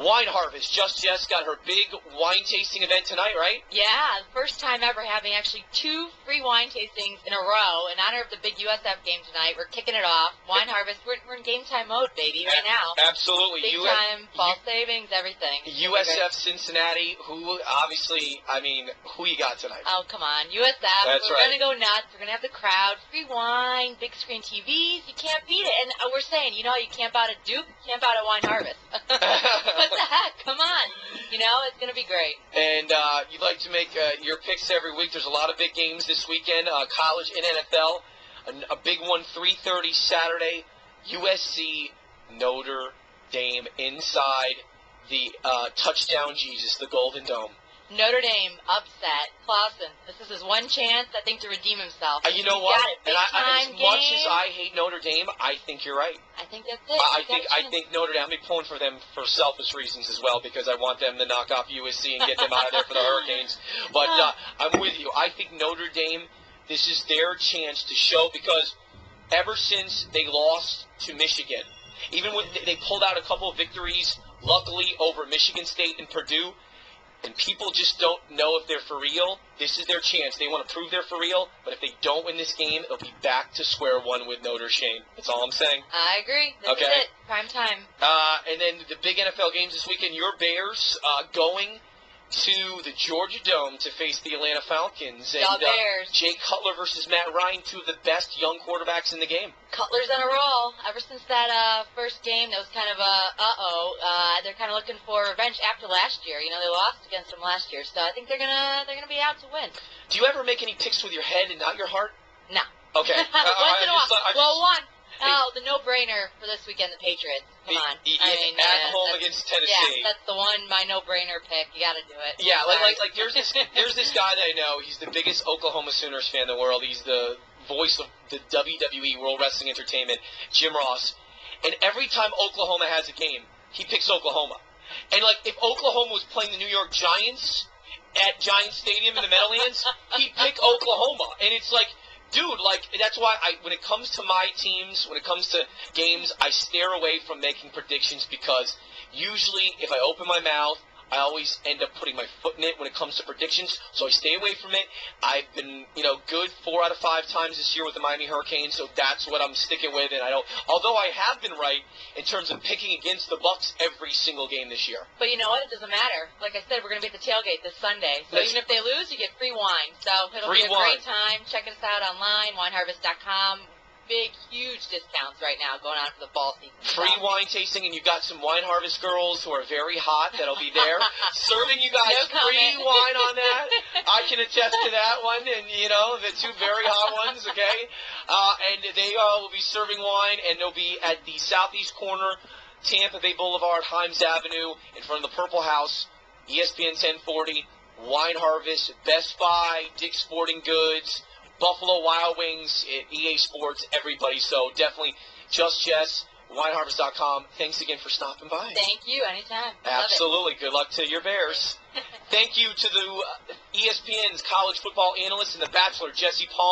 Wine Harvest. Just Jess got her big wine tasting event tonight, right? Yeah, first time ever having actually two free wine tastings in a row in honor of the big USF game tonight. We're kicking it off. Wine Harvest. We're, we're in game time mode, baby, right now. Absolutely. Big U- time fall savings, everything. USF Cincinnati, who obviously, I mean, who you got tonight? Oh, come on. USF. That's we're right. going to go nuts. We're going to have the crowd. Free wine, big screen TVs. You can't beat it. And uh, we're saying, you know, you camp out at Duke, camp out at Wine Harvest. what the heck? Come on. You know, it's going to be great. And uh, you'd like to make uh, your picks every week. There's a lot of big games this weekend, uh, college and NFL. A, a big one, 3:30 Saturday, USC Notre Dame inside the uh, touchdown Jesus, the Golden Dome. Notre Dame upset. Clausen. This is his one chance, I think, to redeem himself. Uh, you know He's what? Got it. Big and I, time much as I hate Notre Dame, I think you're right. I think that's it. I, I think I think Notre Dame. I'm pulling for them for selfish reasons as well because I want them to knock off USC and get them out of there for the Hurricanes. But uh, I'm with you. I think Notre Dame. This is their chance to show because ever since they lost to Michigan, even when they- they pulled out a couple of victories, luckily over Michigan State and Purdue. And people just don't know if they're for real. This is their chance. They want to prove they're for real. But if they don't win this game, it'll be back to square one with Notre Dame. That's all I'm saying. I agree. This Okay. is it. Prime time. Uh, and then the big NFL games this weekend. Your Bears uh, going to the Georgia Dome to face the Atlanta Falcons. And uh. Jay Cutler versus Matt Ryan, two of the best young quarterbacks in the game. Cutler's on a roll. Ever since that uh, first game, that was kind of a uh-oh. Uh, they're kind of looking for revenge after last year. You know, they lost against them last year, so I think they're gonna they're gonna be out to win. Do you ever make any picks with your head and not your heart? No. Okay. Uh, Once I in a while. well, one. Oh, the no-brainer for this weekend, the Patriots. Come on. I mean, at uh, home against Tennessee. Yeah, that's the one. My no-brainer pick. You got to do it. Yeah, like, like like there's this there's this guy that I know. He's the biggest Oklahoma Sooners fan in the world. He's the voice of the WWE World Wrestling Entertainment, Jim Ross. And every time Oklahoma has a game, he picks Oklahoma. And like if Oklahoma was playing the New York Giants at Giant Stadium in the Meadowlands, he'd pick Oklahoma. And it's like dude, like that's why I when it comes to my teams, when it comes to games, I steer away from making predictions because usually if I open my mouth, I always end up putting my foot in it when it comes to predictions, so I stay away from it. I've been, you know, good four out of five times this year with the Miami Hurricanes, so that's what I'm sticking with. And I don't, although I have been right in terms of picking against the Bucs every single game this year. But you know what? It doesn't matter. Like I said, we're going to be at the tailgate this Sunday. So That's- even if they lose, you get free wine. So it'll Free be a wine. great time. Check us out online, wineharvest.com. Big, huge discounts right now going on for the fall season. Free wine tasting, and you've got some wine harvest girls who are very hot that'll be there serving you guys No free wine on that. I can attest to that one, and you know the two very hot ones. Okay, uh, and they uh, will be serving wine, and they'll be at the southeast corner, Tampa Bay Boulevard, Himes Avenue, in front of the Purple House, ESPN 1040, Wine Harvest, Best Buy, Dick's Sporting Goods. Buffalo Wild Wings, eh, EA Sports, everybody. So definitely, just Jess, wineharvest.com. Thanks again for stopping by. Thank you. Anytime. Absolutely. Good luck to your Bears. Thank you to the uh, ESPN's college football analyst and the Bachelor, Jesse Palmer.